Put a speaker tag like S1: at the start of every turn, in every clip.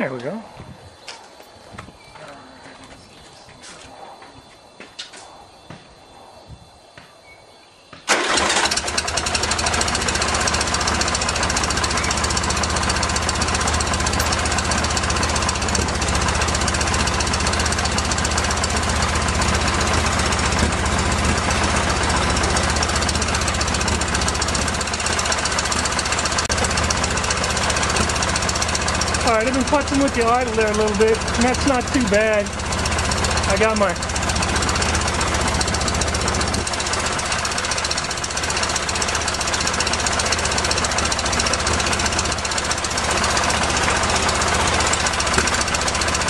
S1: There we go. Alright, I've been putzing with the idle there a little bit, and that's not too bad. I got my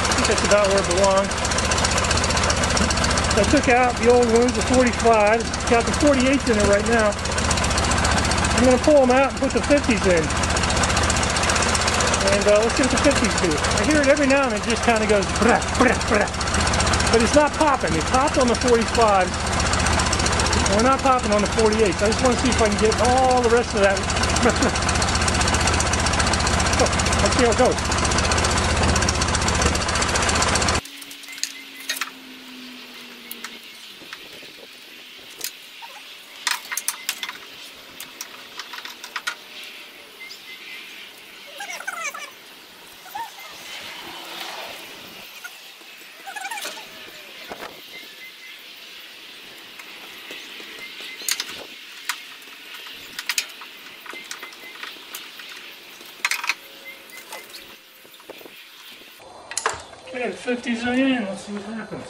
S1: I think that's about where it belongs. I took out the old ones, the 45, got the 48s in it right now. I'm going to pull them out and put the 50s in. And uh, let's see what the 50s do. I hear it every now and it just kind of goes brah, brah, brah. But it's not popping. It popped on the 45s. And we're not popping on the 48s. I just want to see if I can get all the rest of that. let's see how it goes. The 50s are in. Let's see what happens.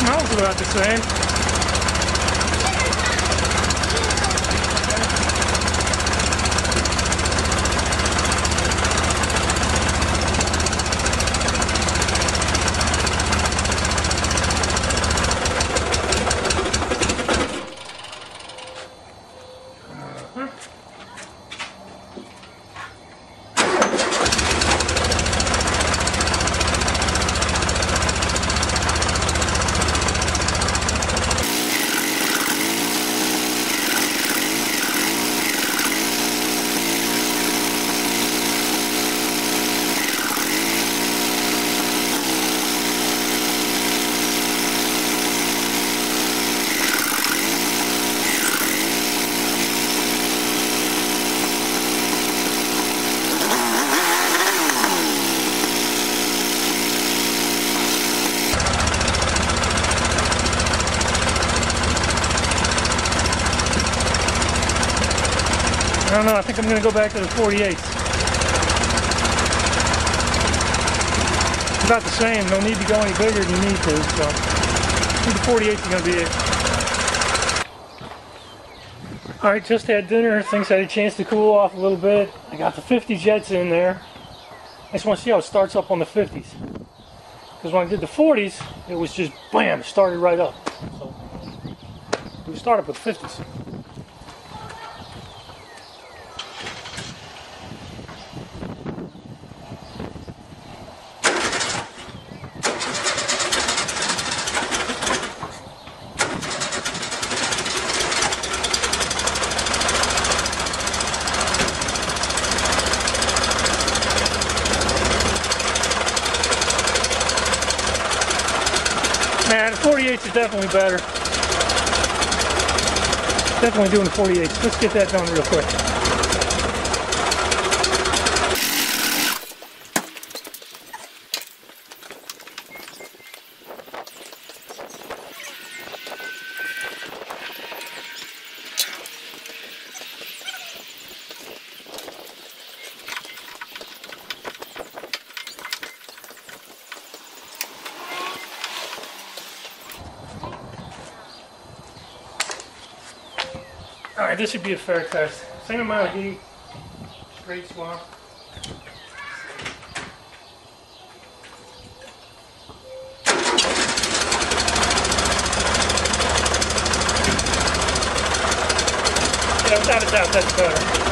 S1: Smells about the same. I don't know, I think I'm going to go back to the 48s. About the same, no need to go any bigger than you need to, so I think the 48s are going to be it. Alright, just had dinner, things had a chance to cool off a little bit. I got the 50 jets in there. I just want to see how it starts up on the 50s. Because when I did the 40s, it was just bam, started right up. So we start up with 50s. Man, 48s are definitely better. Definitely doing the 48s. Let's get that done real quick. Alright, this should be a fair test. Same amount of heat. Straight swamp. without a doubt, that's better.